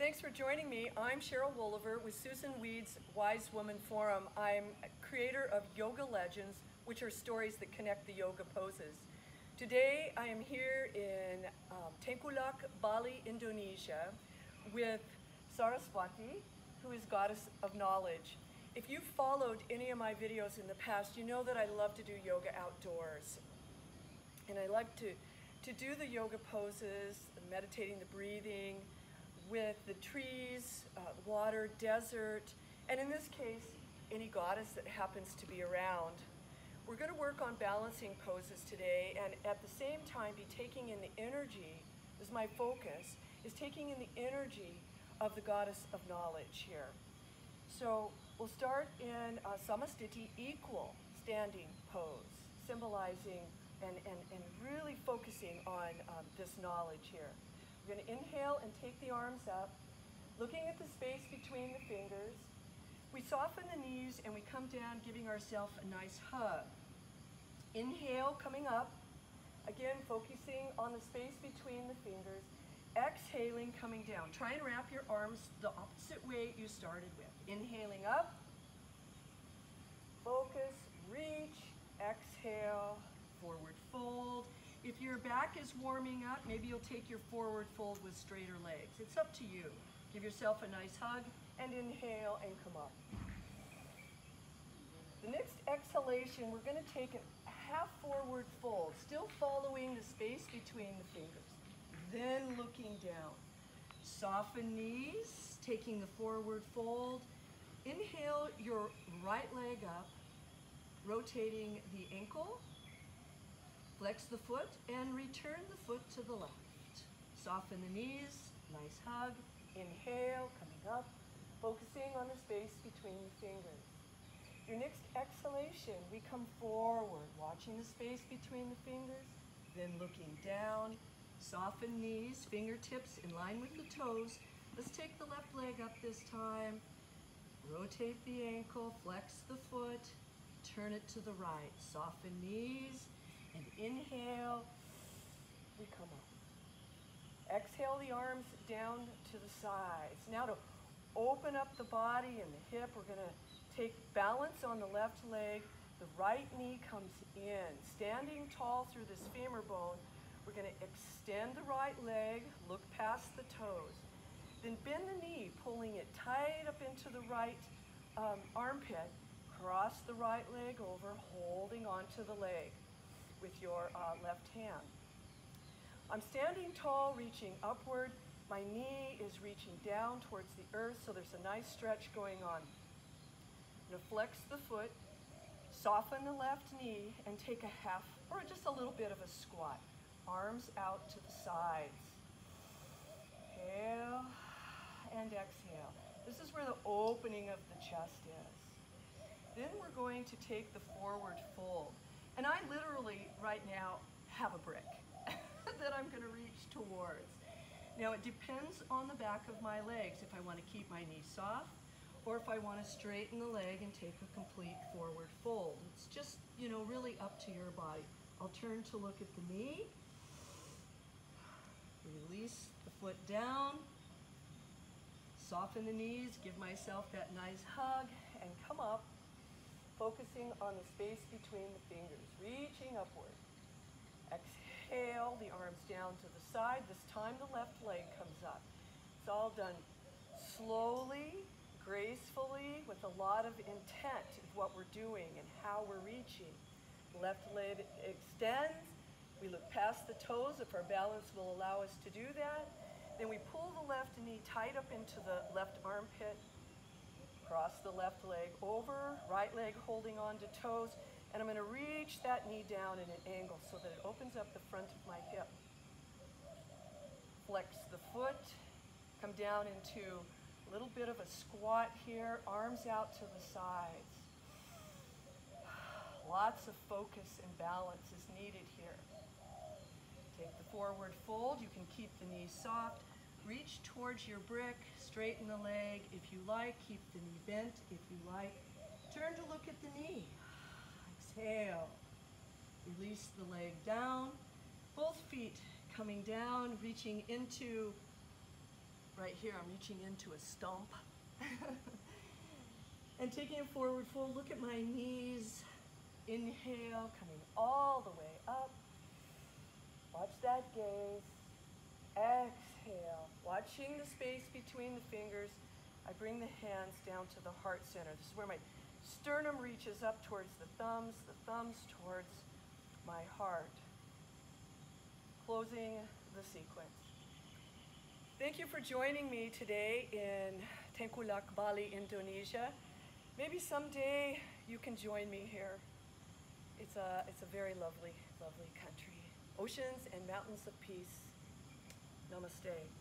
Thanks for joining me. I'm Sheryl Wolover with Susun Weed's Wise Woman Forum. I'm creator of Yoga Legends, which are stories that connect the yoga poses. Today I am here in um, Tengkulak, Bali, Indonesia with Saraswati, who is goddess of knowledge. If you've followed any of my videos in the past, you know that I love to do yoga outdoors. And I like to, to do the yoga poses, meditating the breathing, trees, uh, water, desert, and in this case, any goddess that happens to be around. We're going to work on balancing poses today and at the same time be taking in the energy, this is my focus, is taking in the energy of the goddess of knowledge here. So we'll start in a Samastiti equal standing pose, symbolizing and, and, and really focusing on um, this knowledge here. We're going to inhale and take the arms up, looking at the space between the fingers. We soften the knees and we come down, giving ourselves a nice hug. Inhale, coming up. Again, focusing on the space between the fingers. Exhaling, coming down. Try and wrap your arms the opposite way you started with. Inhaling up. Focus, reach, exhale, forward fold. If your back is warming up, maybe you'll take your forward fold with straighter legs. It's up to you. Give yourself a nice hug and inhale and come up. The next exhalation, we're gonna take a half forward fold, still following the space between the fingers. Then looking down. Soften knees, taking the forward fold. Inhale your right leg up, rotating the ankle Flex the foot and return the foot to the left. Soften the knees, nice hug. Inhale, coming up, focusing on the space between the fingers. Your next exhalation, we come forward, watching the space between the fingers, then looking down. Soften knees, fingertips in line with the toes. Let's take the left leg up this time. Rotate the ankle, flex the foot, turn it to the right. Soften knees, and inhale, we come up. Exhale the arms down to the sides. Now to open up the body and the hip, we're gonna take balance on the left leg. The right knee comes in. Standing tall through this femur bone, we're gonna extend the right leg, look past the toes. Then bend the knee, pulling it tight up into the right um, armpit. Cross the right leg over, holding onto the leg with your uh, left hand. I'm standing tall, reaching upward. My knee is reaching down towards the earth, so there's a nice stretch going on. I'm gonna flex the foot, soften the left knee, and take a half or just a little bit of a squat. Arms out to the sides. Inhale and exhale. This is where the opening of the chest is. Then we're going to take the forward fold. And I literally, right now, have a brick that I'm gonna reach towards. Now it depends on the back of my legs if I wanna keep my knee soft or if I wanna straighten the leg and take a complete forward fold. It's just, you know, really up to your body. I'll turn to look at the knee. Release the foot down. Soften the knees, give myself that nice hug, and come up focusing on the space between the fingers, reaching upward. Exhale, the arms down to the side. This time the left leg comes up. It's all done slowly, gracefully, with a lot of intent of what we're doing and how we're reaching. Left leg extends. We look past the toes if our balance will allow us to do that. Then we pull the left knee tight up into the left armpit Cross the left leg over, right leg holding on to toes, and I'm gonna reach that knee down in an angle so that it opens up the front of my hip. Flex the foot, come down into a little bit of a squat here, arms out to the sides. Lots of focus and balance is needed here. Take the forward fold, you can keep the knees soft, Reach towards your brick, straighten the leg if you like, keep the knee bent if you like. Turn to look at the knee. Exhale. Release the leg down. Both feet coming down, reaching into right here. I'm reaching into a stump. and taking a forward fold, look at my knees. Inhale, coming all the way up. Watch that gaze. Exhale, watching the space between the fingers. I bring the hands down to the heart center. This is where my sternum reaches up towards the thumbs, the thumbs towards my heart. Closing the sequence. Thank you for joining me today in Tengkulak, Bali, Indonesia. Maybe someday you can join me here. It's a, it's a very lovely, lovely country. Oceans and mountains of peace. Namaste.